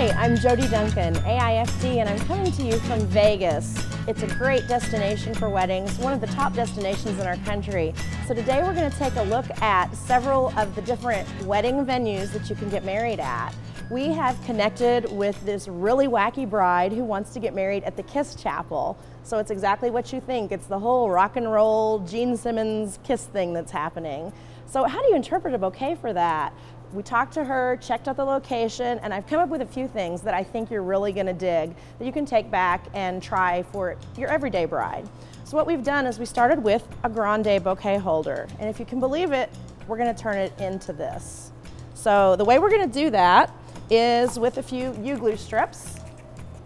Hi, I'm Jodi Duncan, AIFD, and I'm coming to you from Vegas. It's a great destination for weddings, one of the top destinations in our country. So today we're going to take a look at several of the different wedding venues that you can get married at. We have connected with this really wacky bride who wants to get married at the Kiss Chapel. So it's exactly what you think. It's the whole rock and roll Gene Simmons Kiss thing that's happening. So how do you interpret a bouquet for that? We talked to her, checked out the location, and I've come up with a few things that I think you're really gonna dig that you can take back and try for your everyday bride. So what we've done is we started with a grande bouquet holder. And if you can believe it, we're gonna turn it into this. So the way we're gonna do that is with a few Uglu strips.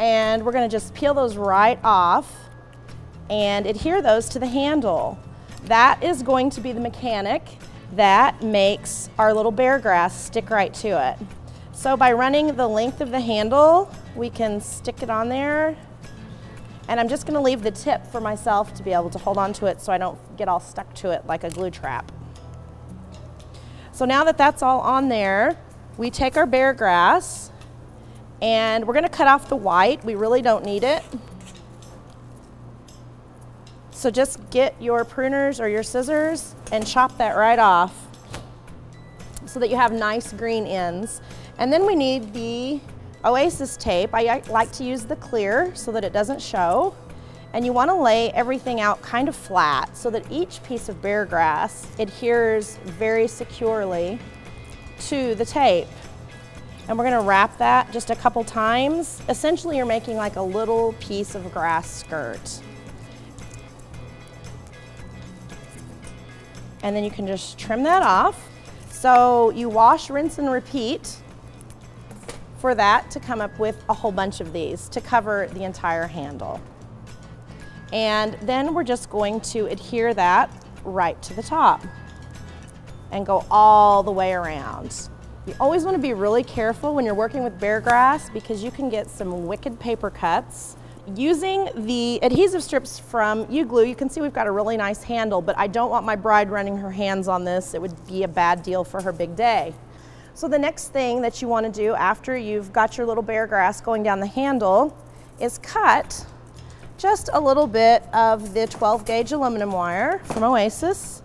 And we're gonna just peel those right off and adhere those to the handle. That is going to be the mechanic that makes our little bear grass stick right to it. So by running the length of the handle, we can stick it on there. And I'm just gonna leave the tip for myself to be able to hold on to it so I don't get all stuck to it like a glue trap. So now that that's all on there, we take our bear grass and we're gonna cut off the white. We really don't need it. So just get your pruners or your scissors and chop that right off so that you have nice green ends. And then we need the Oasis tape. I like to use the clear so that it doesn't show. And you want to lay everything out kind of flat so that each piece of bear grass adheres very securely to the tape. And we're going to wrap that just a couple times. Essentially, you're making like a little piece of grass skirt. And then you can just trim that off. So you wash, rinse, and repeat for that to come up with a whole bunch of these to cover the entire handle. And then we're just going to adhere that right to the top and go all the way around. You always want to be really careful when you're working with bear grass because you can get some wicked paper cuts Using the adhesive strips from Uglu, you can see we've got a really nice handle, but I don't want my bride running her hands on this. It would be a bad deal for her big day. So the next thing that you want to do after you've got your little bear grass going down the handle is cut just a little bit of the 12 gauge aluminum wire from Oasis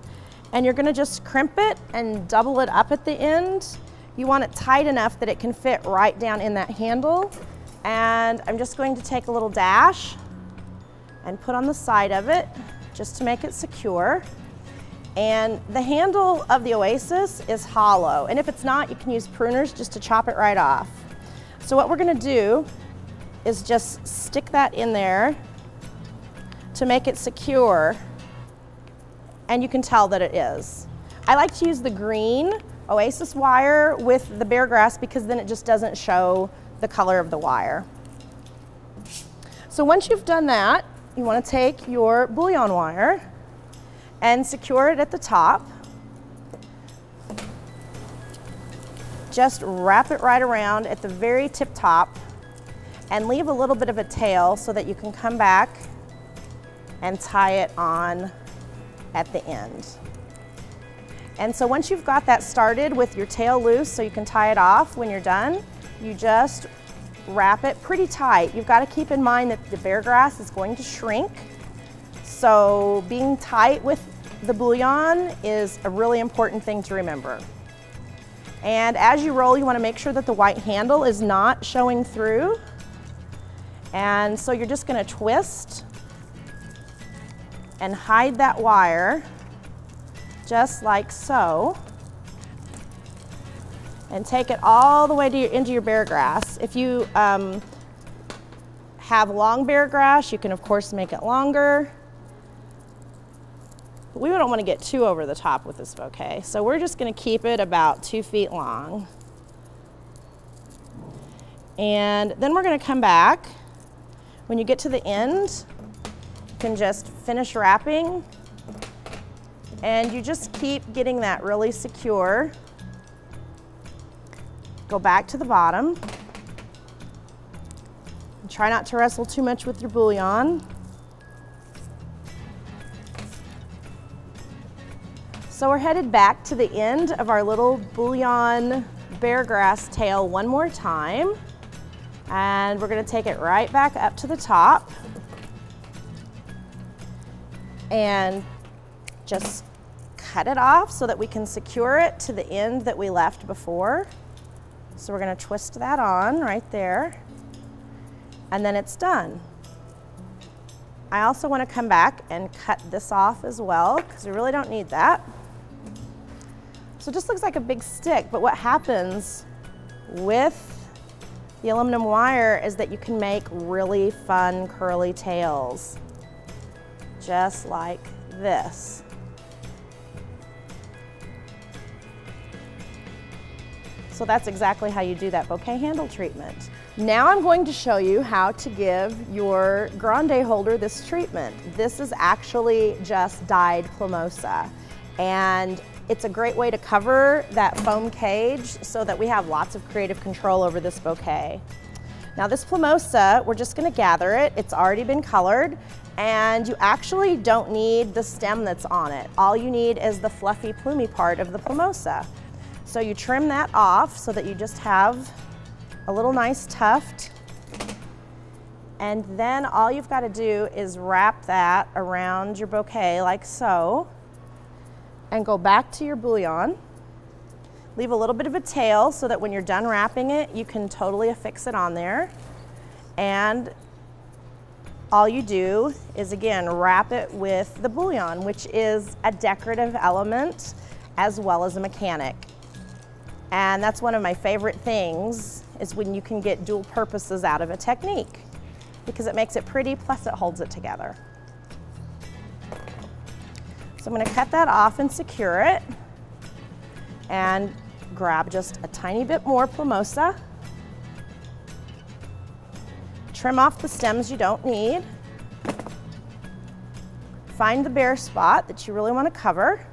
and you're going to just crimp it and double it up at the end. You want it tight enough that it can fit right down in that handle and I'm just going to take a little dash and put on the side of it just to make it secure. And the handle of the Oasis is hollow. And if it's not, you can use pruners just to chop it right off. So what we're gonna do is just stick that in there to make it secure. And you can tell that it is. I like to use the green Oasis wire with the bear grass because then it just doesn't show the color of the wire. So once you've done that, you want to take your bouillon wire and secure it at the top. Just wrap it right around at the very tip top and leave a little bit of a tail so that you can come back and tie it on at the end. And so once you've got that started with your tail loose so you can tie it off when you're done, you just wrap it pretty tight. You've got to keep in mind that the bear grass is going to shrink. So being tight with the bouillon is a really important thing to remember. And as you roll, you want to make sure that the white handle is not showing through. And so you're just going to twist and hide that wire just like so and take it all the way your, into your bear grass. If you um, have long bear grass, you can of course make it longer. But we don't want to get too over the top with this bouquet, so we're just going to keep it about two feet long. And then we're going to come back. When you get to the end, you can just finish wrapping and you just keep getting that really secure. Go back to the bottom. Try not to wrestle too much with your bouillon. So we're headed back to the end of our little bouillon bear grass tail one more time. And we're gonna take it right back up to the top and just cut it off so that we can secure it to the end that we left before. So we're gonna twist that on right there and then it's done. I also wanna come back and cut this off as well because we really don't need that. So it just looks like a big stick, but what happens with the aluminum wire is that you can make really fun curly tails, just like this. So that's exactly how you do that bouquet handle treatment. Now I'm going to show you how to give your grande holder this treatment. This is actually just dyed Plumosa. And it's a great way to cover that foam cage so that we have lots of creative control over this bouquet. Now this Plumosa, we're just gonna gather it. It's already been colored and you actually don't need the stem that's on it. All you need is the fluffy plumy part of the Plumosa. So you trim that off so that you just have a little nice tuft. And then all you've got to do is wrap that around your bouquet like so and go back to your bouillon. Leave a little bit of a tail so that when you're done wrapping it, you can totally affix it on there. And all you do is again, wrap it with the bouillon, which is a decorative element as well as a mechanic. And that's one of my favorite things is when you can get dual purposes out of a technique because it makes it pretty plus it holds it together. So I'm gonna cut that off and secure it and grab just a tiny bit more plumosa. Trim off the stems you don't need. Find the bare spot that you really wanna cover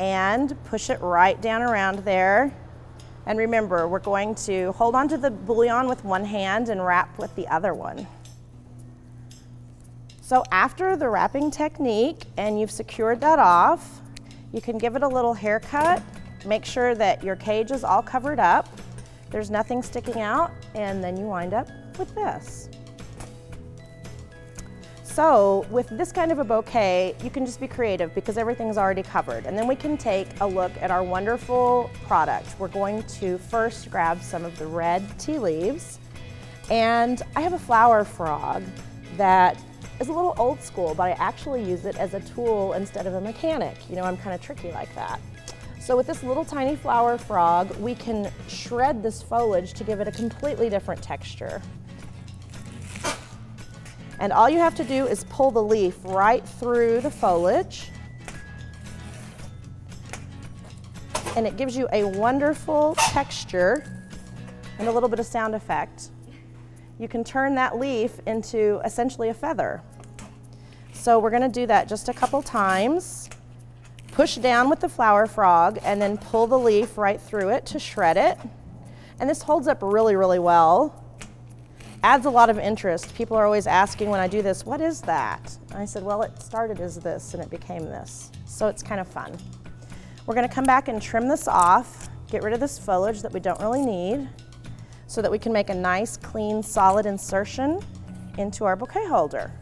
and push it right down around there. And remember, we're going to hold onto the bouillon with one hand and wrap with the other one. So after the wrapping technique and you've secured that off, you can give it a little haircut. Make sure that your cage is all covered up. There's nothing sticking out and then you wind up with this. So with this kind of a bouquet, you can just be creative because everything's already covered. And then we can take a look at our wonderful product. We're going to first grab some of the red ti leaves. And I have a flower frog that is a little old school, but I actually use it as a tool instead of a mechanic. You know, I'm kind of tricky like that. So with this little tiny flower frog, we can shred this foliage to give it a completely different texture. And all you have to do is pull the leaf right through the foliage. And it gives you a wonderful texture and a little bit of sound effect. You can turn that leaf into essentially a feather. So we're gonna do that just a couple times. Push down with the flower frog and then pull the leaf right through it to shred it. And this holds up really, really well. Adds a lot of interest. People are always asking when I do this, what is that? And I said, well, it started as this and it became this. So it's kind of fun. We're gonna come back and trim this off, get rid of this foliage that we don't really need so that we can make a nice, clean, solid insertion into our bouquet holder.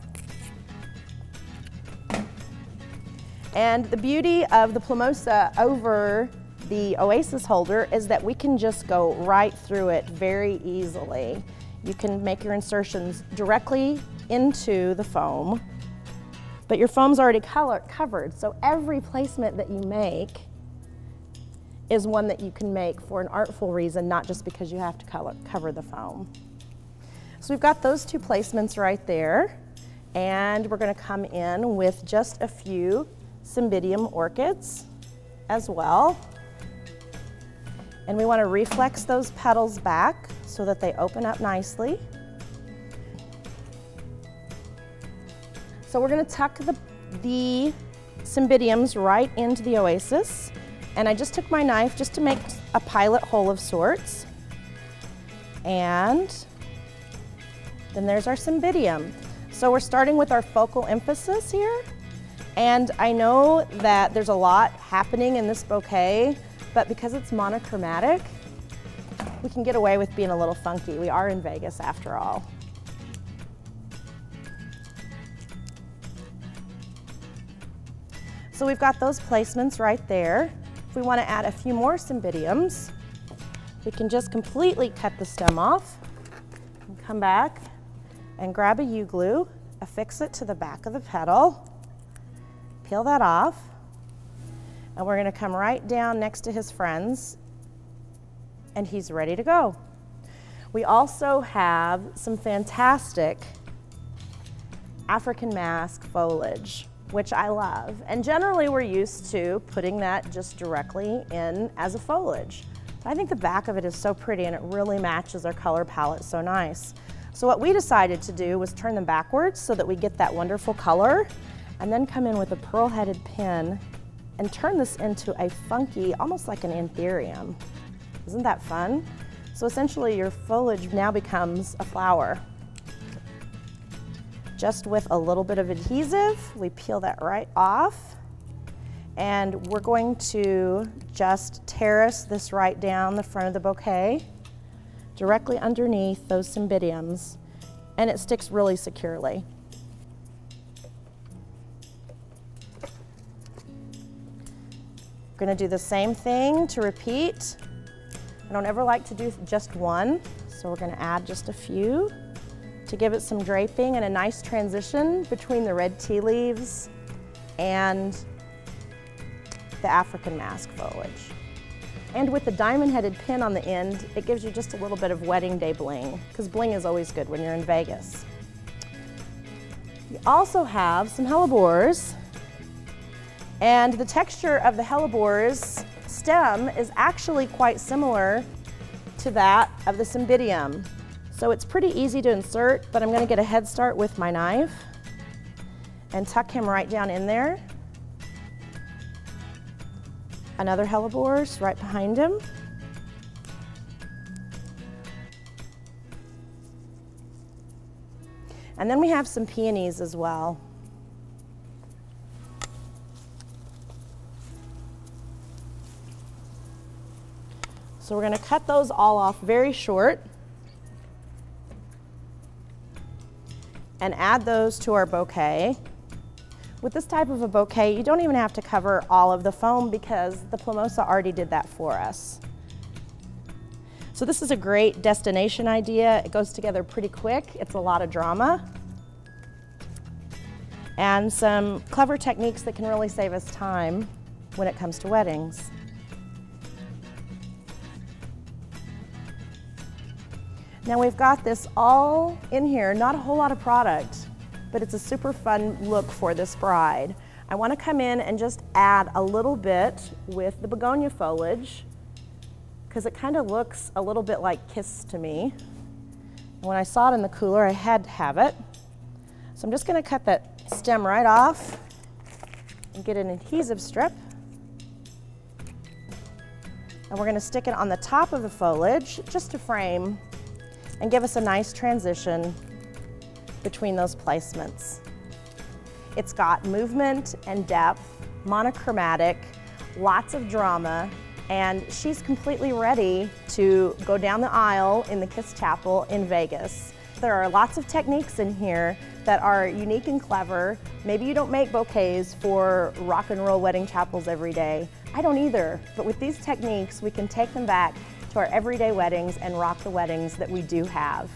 And the beauty of the Plumosa over the Oasis holder is that we can just go right through it very easily. You can make your insertions directly into the foam, but your foam's already color covered, so every placement that you make is one that you can make for an artful reason, not just because you have to color, cover the foam. So we've got those two placements right there, and we're gonna come in with just a few Cymbidium orchids as well. And we want to reflex those petals back so that they open up nicely. So we're going to tuck the, the Cymbidiums right into the oasis. And I just took my knife just to make a pilot hole of sorts. And then there's our Cymbidium. So we're starting with our focal emphasis here. And I know that there's a lot happening in this bouquet, but because it's monochromatic, we can get away with being a little funky. We are in Vegas after all. So we've got those placements right there. If we want to add a few more cymbidiums, we can just completely cut the stem off and come back and grab a Uglu, affix it to the back of the petal, peel that off, and we're going to come right down next to his friends, and he's ready to go. We also have some fantastic African mask foliage which I love. And generally we're used to putting that just directly in as a foliage. I think the back of it is so pretty and it really matches our color palette so nice. So what we decided to do was turn them backwards so that we get that wonderful color and then come in with a pearl-headed pin and turn this into a funky, almost like an anthurium. Isn't that fun? So essentially your foliage now becomes a flower just with a little bit of adhesive. We peel that right off. And we're going to just terrace this right down the front of the bouquet, directly underneath those cymbidiums, and it sticks really securely. We're gonna do the same thing to repeat. I don't ever like to do just one, so we're gonna add just a few to give it some draping and a nice transition between the red ti leaves and the African mask foliage. And with the diamond-headed pin on the end, it gives you just a little bit of wedding day bling, because bling is always good when you're in Vegas. You also have some hellebores, and the texture of the hellebore's stem is actually quite similar to that of the cymbidium. So it's pretty easy to insert, but I'm gonna get a head start with my knife and tuck him right down in there. Another hellebores right behind him. And then we have some peonies as well. So we're gonna cut those all off very short. and add those to our bouquet. With this type of a bouquet, you don't even have to cover all of the foam because the Plumosa already did that for us. So this is a great destination idea. It goes together pretty quick. It's a lot of drama. And some clever techniques that can really save us time when it comes to weddings. Now we've got this all in here, not a whole lot of product, but it's a super fun look for this bride. I want to come in and just add a little bit with the begonia foliage because it kind of looks a little bit like Kiss to me. And when I saw it in the cooler, I had to have it. So I'm just going to cut that stem right off and get an adhesive strip. And we're going to stick it on the top of the foliage just to frame and give us a nice transition between those placements. It's got movement and depth, monochromatic, lots of drama, and she's completely ready to go down the aisle in the Kiss Chapel in Vegas. There are lots of techniques in here that are unique and clever. Maybe you don't make bouquets for rock and roll wedding chapels every day. I don't either, but with these techniques, we can take them back to our everyday weddings and rock the weddings that we do have.